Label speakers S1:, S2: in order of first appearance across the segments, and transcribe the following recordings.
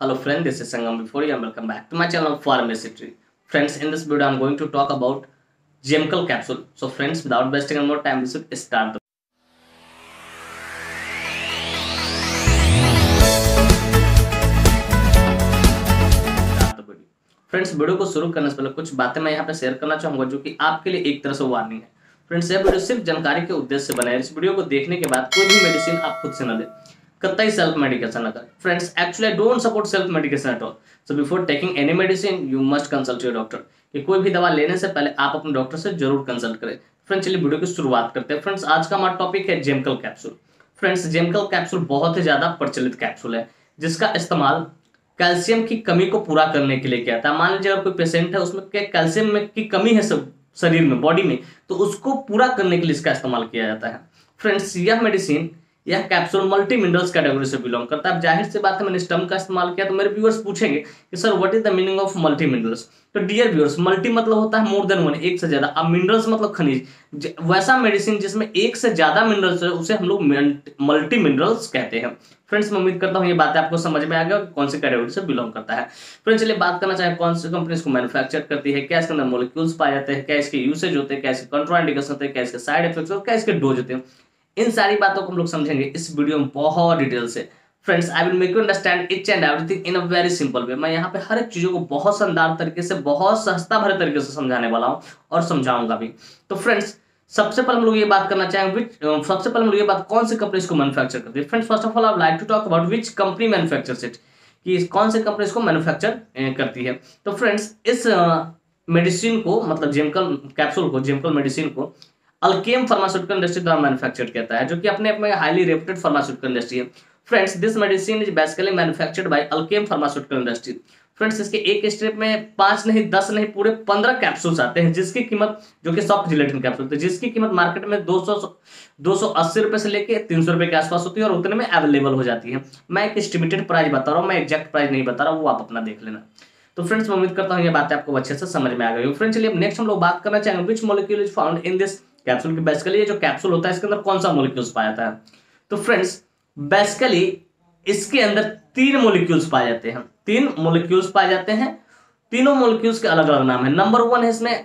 S1: Hello friend, this is Sangam before and welcome back to my channel Pharmacy Friends, in this video I'm going to talk about Gemcal capsule. So friends, without wasting any more time, we should start the friends video को शुरू करने से पहले कुछ बातें मैं यहाँ पे शेयर करना चाहूँगा जो कि आपके लिए एक तरह से वार्निंग है फ्रेंड्स ये वीडियो सिर्फ़ जानकारी के उद्देश्य से बना है इस वीडियो को देखने के बाद कोई भी मेडिसिन आप खुद से न ले ना करें friends actually I don't support self medication at all so before taking any medicine you must consult your doctor कि कोई भी दवा लेने से पहले आप अपने डॉक्टर से ज़रूर कंसल्ट करें। फ्रेंड्स चलिए वीडियो की शुरुआत करते हैं। फ्रेंड्स आज का हमारा टॉपिक है Gemcal capsule friends Gemcal capsule बहुत ही ज़्यादा प्रचलित कैप्सूल है, जिसका इस्तेमाल कैल्शियम की कमी को पूरा करने के लिए किया था मान लीजिए, अगर कोई पेशेंट है, उसमें कैल्शियम में की कमी है सब, शरीर में बॉडी में तो उसको पूरा करने के लिए इसका इस्तेमाल किया जाता है। फ्रेंड्स यह मेडिसिन यह कैप्सूल मल्टी मिनरल्स कैटेगरी से बिलोंग करता है। अब ज़ाहिर सी बात है, मैंने स्टम का इस्तेमाल किया तो मेरे व्यूअर्स पूछेंगे कि, sir what is the meaning of multi minerals तो डियर व्यूअर्स मल्टी मतलब होता है मोर देन वन एक से ज़्यादा। अब मिनरल्स मतलब खनिज। वैसा मेडिसिन जिसमें एक से ज़्यादा मिनरल्स है, उसे हम लोग मल्टी मिनरल्स कहते हैं। फ्रेंड्स मैं उम्मीद करता हूँ ये बातें आपको समझ में आ गया कौन सी कैटेगरी से बिलोंग करता है। फ्रेंड्स चलिए बात करना चाहे, कौन सी कंपनी इसको मैन्युफैक्चर करती है, क्या इसके अंदर मोलिक्यूल्स पाए जाते हैं, क्या इसके यूसेज होते हैं, क्या इसके कंट्रोइंडिकेशन होते हैं, क्या इसके साइड इफेक्ट्स और क्या इसके डोज होते हैं। इन सारी बातों को हम लोग समझेंगे इस वीडियो में बहुत डिटेल से। Friends I will make you understand each and everything in a very simple way मैं यहाँ पे हर एक चीज़ों को बहुत शानदार तरीके से, बहुत सस्ता भरे तरीके से समझाने वाला हूँ और समझाऊँगा भी। तो फ्रेंड्स सबसे पहले हम लोग ये बात करना चाहेंगे विच सबसे पहले हम लोग ये बात कौन सी कंपनी इसको मैन्युफैक्चर करती है? Friends first of all I like to talk about which company manufacture it कि कौन सी कंपनी इसको मैन्युफैक्चर करती है। तो फ्रेंड्स इस मेडिसिन को मतलब जेमकल कैप्सूल को जेमकल मेडिसिन को अल्केम फार्मास्यूटिकल इंडस्ट्री द्वारा मैन्युफैक्चर करता है, जो कि अपने आप में हाईली रेप्यूटेड फार्मास्यूटिकल इंडस्ट्री है। Friends this medicine is basically manufactured by Alkem pharmaceutical industry friends इसके एक स्ट्रिप में पाँच नहीं, दस नहीं, पूरे पंद्रह कैप्सूल्स आते हैं, जिसकी कीमत, जो कि सॉफ्ट जिलेटिन कैप्सूल है जिसकी कीमत मार्केट में दो सौ दो सौ अस्सी रुपए से लेके तीन सौ रुपए के आसपास होती है और उतने में अवेलेबल हो जाती है। मैं एक एस्टिमेटेड प्राइस बता रहा हूँ, मैं एक्जैक्ट प्राइस नहीं बता रहा हूँ वो आप अपना देख लेना। तो फ्रेंड्स मैं उम्मीद करता हूँ ये बातें आपको अच्छे से समझ में आ गई फ्रेंड्स चलिए नेक्स्ट हम लोग बात करना चाहेंगे which molecule is found in this capsule की बेसिकली ये जो कैप्सूल होता है, इसके अंदर कौन सा मोलिक्यूल्स पाया जाता है? तो फ्रेंड्स बेसिकली इसके अंदर तीन मोलिक्यूल्स पाए जाते हैं। तीन मोलिक्यूल्स पाए जाते हैं। तीनों मोलिक्यूल्स के अलग अलग नाम है। नंबर वन है इसमें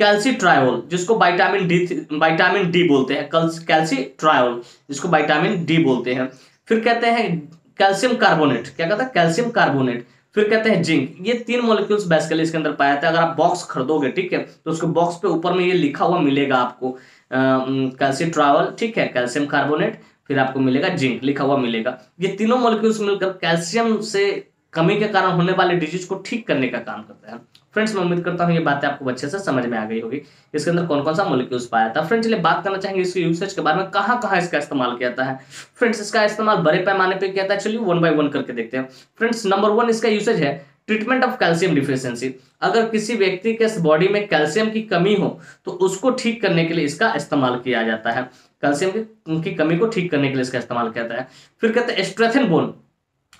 S1: कैल्सी ट्रायोल जिसको वाइटामिन डी वाइटामिन डी बोलते हैं। कैल्सी ट्रायोल जिसको वाइटामिन डी बोलते हैं। फिर कहते हैं कैल्शियम कार्बोनेट क्या कहता है? कैल्शियम कार्बोनेट फिर कहते हैं जिंक। ये तीन मोलिक्यूल्स बेसिकली इसके अंदर पाया जाता है अगर आप बॉक्स खरीदोगे, ठीक है तो उसके बॉक्स पे ऊपर में ये लिखा हुआ मिलेगा आपको कैल्सियम ट्रावल ठीक है कैल्शियम कार्बोनेट फिर आपको मिलेगा जिंक, लिखा हुआ मिलेगा। ये तीनों मोलिक्यूल्स मिलकर कैल्शियम से कमी के कारण होने वाले डिज़ीज़ को ठीक करने का काम करता है। फ्रेंड्स मैं उम्मीद करता हूँ ये बातें आपको अच्छे से समझ में आ गई होगी। इसके अंदर कौन कौन सा मोलिक्यूल्स पाया था? फ्रेंड्स चलिए बात करना चाहेंगे इसके यूसेज के बारे में। कहाँ कहाँ इसका इस्तेमाल किया जाता है फ्रेंड्स इसका इस्तेमाल बड़े पैमाने पर किया है चलिए वन बाय वन करके देखते हैं। फ्रेंड्स नंबर वन इसका यूसेज है ट्रीटमेंट ऑफ़ कैल्शियम डिफिशियंसी अगर किसी व्यक्ति के बॉडी में कैल्शियम की कमी हो तो उसको ठीक करने के लिए इसका इस्तेमाल किया जाता है। कैल्शियम की कमी को ठीक करने के लिए इसका इस्तेमाल किया जाता है। फिर कहते हैं स्ट्रेथन बोन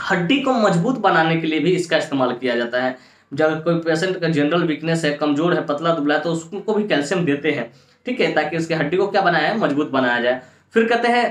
S1: हड्डी को मज़बूत बनाने के लिए भी इसका इस्तेमाल किया जाता है। जब कोई पेशेंट का जनरल वीकनेस है, कमज़ोर है, पतला, दुबला है तो उसको भी कैल्शियम देते हैं, ठीक है? ताकि उसकी हड्डी को क्या बनाया है? मज़बूत बनाया जाए। फिर कहते हैं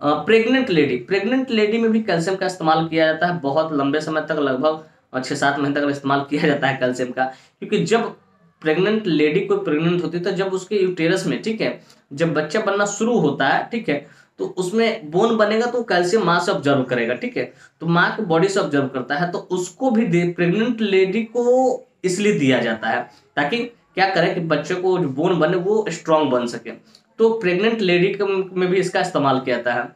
S1: प्रेग्नेंट लेडी प्रेग्नेंट लेडी में भी कैल्शियम का इस्तेमाल किया जाता है। बहुत लंबे समय तक, लगभग छः सात महीने तक इस्तेमाल किया जाता है कैल्शियम का। क्योंकि जब प्रेग्नेंट लेडी कोई प्रेग्नेंट होती है तो जब उसके यूटेरस में, ठीक है? जब बच्चा बनना शुरू होता है, ठीक है? तो उसमें बोन बनेगा तो कैल्शियम माँ से ऑब्ज़र्व करेगा, ठीक है? तो माँ को बॉडी से ऑब्ज़र्व करता है तो उसको भी दे प्रेग्नेंट लेडी को इसलिए दिया जाता है, ताकि क्या करे कि बच्चे को जो बोन बने, वो स्ट्रांग बन सके। तो प्रेग्नेंट लेडी में भी इसका इस्तेमाल किया जाता है।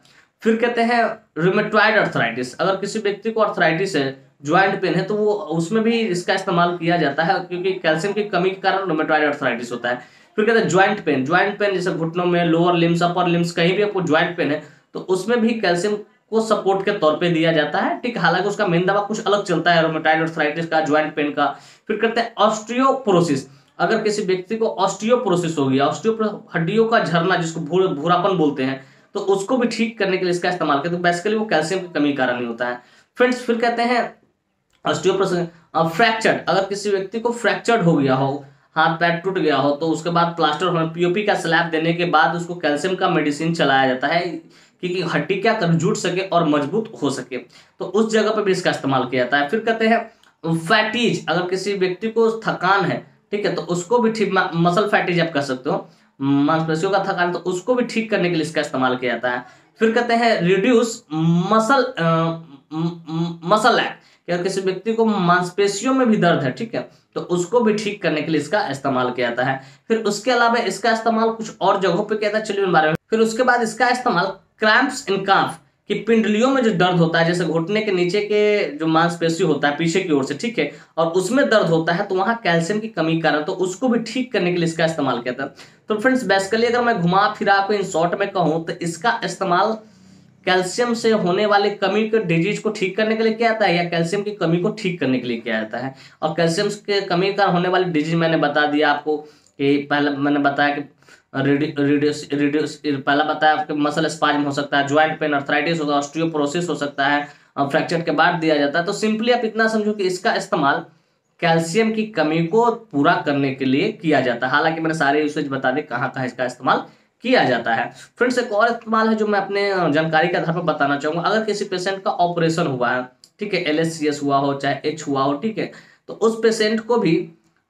S1: फिर कहते हैं रिमेटॉइड अर्थराइटिस अगर किसी व्यक्ति को अर्थराइटिस है ज्वाइंट पेन है तो वो उसमें भी इसका इस्तेमाल किया जाता है, क्योंकि कैल्शियम की कमी के कारण रोमेटॉइड अर्थराइटिस होता है। फिर कहते हैं ज्वाइंट पेन ज्वाइंट पेन जैसे घुटनों में लोअर लिम्स अपर लिम्स कहीं भी आपको ज्वाइंट पेन है तो उसमें भी कैल्शियम को सपोर्ट के तौर पे दिया जाता है। ठीक, हालाँकि उसका मेन दवा कुछ अलग चलता है रोमेटाइड का ज्वाइंट पेन का। फिर कहते हैं ऑस्ट्रियोपोरोसिस अगर किसी व्यक्ति को ऑस्टियोप्रोसिस हो गया ऑस्टियो हड्डियों का झरना जिसको भूरापन बोलते हैं तो उसको भी ठीक करने के लिए इसका इस्तेमाल करते हैं बेसिकली वो कैल्शियम की कमी कारण ही होता है। फ्रेंड्स फिर कहते हैं ऑस्टियोप्रोसिस फ्रैक्चर्ड अगर किसी व्यक्ति को फ्रैक्चर्ड हो गया हो हाथ पैर टूट गया हो तो उसके बाद प्लास्टर पीओपी का स्लैब देने के बाद उसको कैल्शियम का मेडिसिन चलाया जाता है, कि हड्डी क्या कर जुड़ सके और मज़बूत हो सके। तो उस जगह पर भी इसका इस्तेमाल किया जाता है। फिर कहते हैं फैटीज अगर किसी व्यक्ति को थकान है, ठीक है तो उसको भी ठीक मसल फैटीज आप कह सकते हो। मांसपेशियों का थकान तो उसको भी ठीक करने के लिए इसका इस्तेमाल किया जाता है। फिर कहते हैं रिड्यूस मसल मसल लैक अगर किसी व्यक्ति को मांसपेशियों में भी दर्द है, ठीक है? तो उसको भी ठीक करने के लिए इसका इस्तेमाल किया जाता है। फिर उसके अलावा इसका इस्तेमाल कुछ और जगहों पर किया जाता है, चलिए बारे में। फिर उसके बाद इसका इस्तेमाल क्रैम्प्स इन काफ कि पिंडलियों में जो दर्द होता है, जैसे घुटने के नीचे के जो मांसपेशी होता है, पीछे की ओर से, ठीक है? और उसमें दर्द होता है तो वहाँ कैल्शियम की कमी कारण तो उसको भी ठीक करने के लिए इसका इस्तेमाल किया था तो फ्रेंड्स, बेसिकली अगर मैं घुमा फिरा को इन शॉर्ट में कहूँ तो इसका इस्तेमाल कैल्शियम से होने वाले कमी के डिज़ीज़ को ठीक करने के लिए क्या जाता है? या कैल्शियम की कमी को ठीक करने के लिए किया जाता है? और कैल्शियम के कमी का होने वाली डिज़ीज़ मैंने बता दिया आपको कि पहले मैंने बताया कि रिड्यूस रिड्यूस पहला बताया आपके मसल स्पाज्म हो सकता है ज्वाइंट पेन अर्थराइटिस होगा ऑस्ट्रियोप्रोसिस हो सकता है फ्रैक्चर के बाद दिया जाता है। तो सिंपली आप इतना समझो कि इसका इस्तेमाल कैल्शियम की कमी को पूरा करने के लिए किया जाता है। हालाँकि मैंने सारे यूसेज बता दें कहाँ कहाँ इसका इस्तेमाल किया जाता है। फ्रेंड्स एक और इस्तेमाल है जो मैं अपने जानकारी के आधार पर बताना चाहूँगा। अगर किसी पेशेंट का ऑपरेशन हुआ है, ठीक है एलएससीएस हुआ हो, चाहे एच हुआ हो, ठीक है तो उस पेशेंट को भी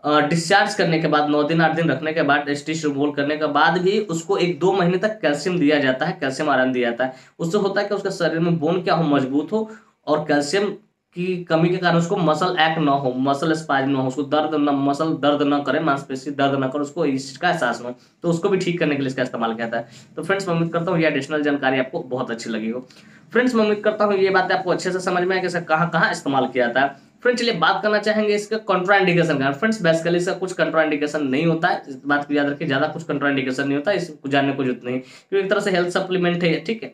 S1: डिस्चार्ज करने के बाद, नौ दिन, आठ दिन रखने के बाद स्टिच रिमूव करने के बाद भी उसको एक दो महीने तक कैल्शियम दिया जाता है कैल्शियम आराम दिया जाता है। उससे होता है कि उसके शरीर में बोन क्या हो, मज़बूत हो और कैल्शियम की कमी के कारण उसको मसल एक्ट ना हो मसल स्पाइज ना हो, उसको दर्द न मसल दर्द ना करे, मांसपेशी दर्द ना करे, उसको इस चीज़ का एहसास हो तो उसको भी ठीक करने के लिए इसका इस्तेमाल किया है। तो फ्रेंड्स मैं उम्मीद करता हूँ ये एडिशनल जानकारी आपको बहुत अच्छी लगी हो। फ्रेंड्स मैं उम्मीद करता हूँ ये बात आपको अच्छे से समझ में आए कि कहाँ कहाँ इस्तेमाल किया जाता है। चलिए बात करना चाहेंगे इसका कंट्राइंडिकेशन का फ्रेंड्स बेसिकली इसका कुछ कंट्राइंडिकेशन नहीं होता है। इस बात को याद रखिए, ज़्यादा कुछ कंट्राइंडिकेशन नहीं होता है इसको जानने को ज़रूरत नहीं क्योंकि एक तरह से हेल्थ सप्लीमेंट है, ठीक है।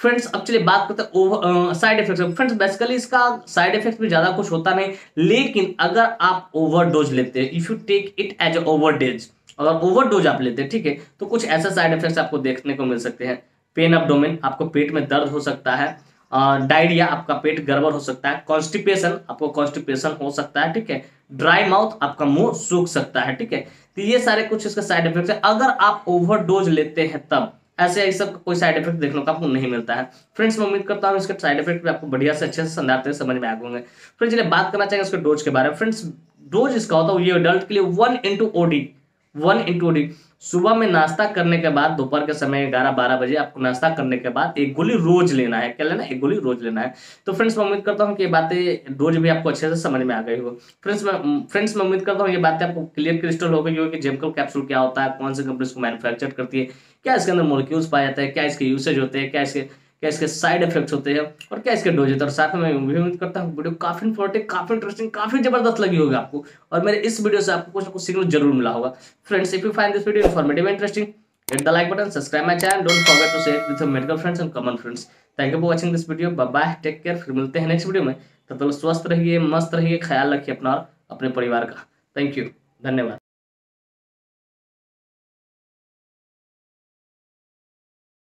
S1: फ्रेंड्स चलिए बात करते हैं साइड इफेक्ट्स फ्रेंड्स बेसिकली इसका साइड इफ़ेक्ट भी ज़्यादा कुछ होता नहीं, लेकिन अगर आप ओवरडोज लेते हैं if you take it as overdose अगर ओवरडोज आप लेते हैं, ठीक है तो कुछ ऐसा साइड इफेक्ट्स आपको देखने को मिल सकते हैं। पेन अपडोमेन आपको पेट में दर्द हो सकता है डायरिया आपका पेट गड़बड़ हो सकता है कॉन्स्टिपेशन आपको कॉन्स्टिपेशन हो सकता है, ठीक है ड्राई माउथ आपका मुँह सूख सकता है, ठीक है तो ये सारे कुछ इसके साइड इफ़ेक्ट है। अगर आप ओवरडोज लेते हैं तब ऐसे सब कोई साइड इफ़ेक्ट देखने को आपको नहीं मिलता है। फ्रेंड्स मैं उम्मीद करता हूँ इसके साइड इफ़ेक्ट भी आपको बढ़िया से अच्छे से समझाते हैं, समझ में आ गए फ्रेंड्स चलिए बात करना चाहेंगे इसके डोज के बारे में। फ्रेंड्स डोज इसका होता है, ये अडल्ट के लिए one into OD one into OD सुबह में नाश्ता करने के बाद, दोपहर के समय ग्यारह, बारह बजे आपको नाश्ता करने के बाद एक गोली रोज लेना है, क्या लेना एक गोली रोज लेना है। तो फ्रेंड्स मैं उम्मीद करता हूँ कि ये बातें डोज भी आपको अच्छे से समझ में आ गई हो फ्रेंड्स मैं फ्रेंड्स मैं उम्मीद करता हूँ ये बातें आपको क्लियर क्रिस्टल हो गई होगी जेमकल कैप्सूल क्या होता है, कौन सी कंपनी इसको मैन्युफैक्चर करती है। क्या इसके अंदर मोलिक्यूल्स पाया जाता है? क्या इसके यूसेज होते हैं? क्या इसके क्या इसके साइड इफेक्ट्स होते हैं? और क्या इसके डोज होते हैं? और साथ में मैं उम्मीद करता हूँ वीडियो काफ़ी इंफॉर्मेटिव काफ़ी इंटरेस्टिंग काफ़ी ज़बरदस्त लगी होगी आपको। और मेरे इस वीडियो से आपको कुछ ना कुछ सीखने ज़रूर मिला होगा। Friends if you find this video informative interesting hit the like button, subscribe my channel, don't forget to share it with your medical friends and common friends. Thank you for watching this video. Bye bye take फिर मिलते हैं next video में। तब तक स्वस्थ रहिए, मस्त रहिए, ख्याल रखिए अपना और अपने परिवार का। थैंक यू धन्यवाद।